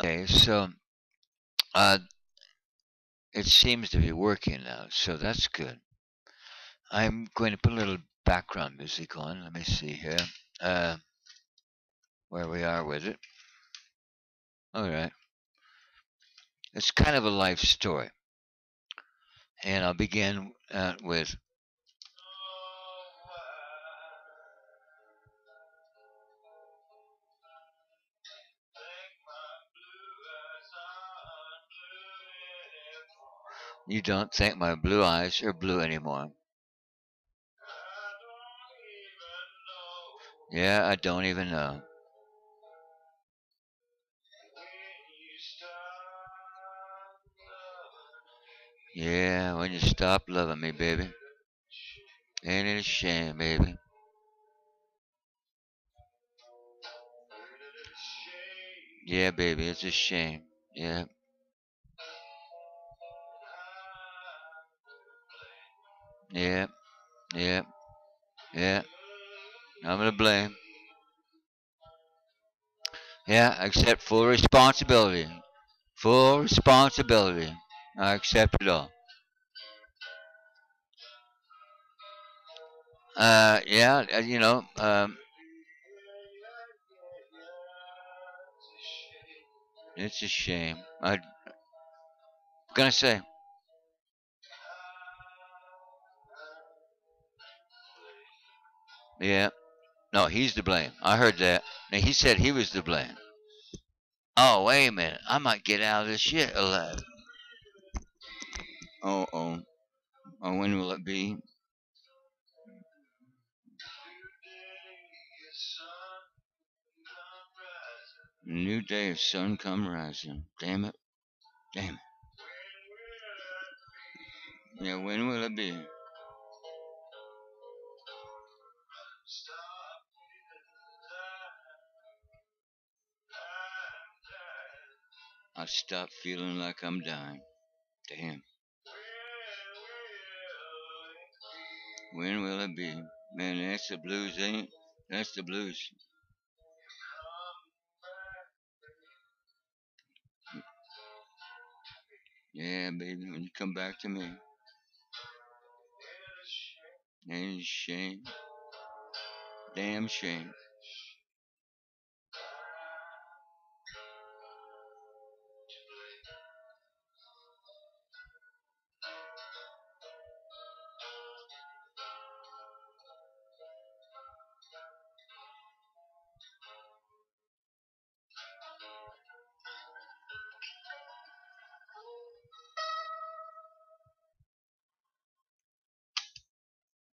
Okay, so uh, it seems to be working now, so that's good. I'm going to put a little background music on. Let me see here. Uh, where we are with it. All right. It's kind of a life story. And I'll begin uh, with You don't think my blue eyes are blue anymore. Yeah, I don't even know. Yeah, when you stop loving me, baby. Ain't it a shame, baby? Yeah, baby, it's a shame. Yeah. Yeah, yeah, yeah. I'm to blame. Yeah, I accept full responsibility. Full responsibility. I accept it all. Uh, yeah, uh, you know, um, it's a shame. I'm gonna say. Yeah. No, he's to blame. I heard that. And he said he was to blame. Oh, wait a minute. I might get out of this shit alive. Oh, oh. Oh, when will it be? New day of sun come rising. Damn it. Damn it. Yeah, when will it be? I stop feeling like I'm dying. to him. When will it be? Man, that's the blues, ain't it? That's the blues. Yeah, baby, when you come back to me. Ain't a shame. Damn shame.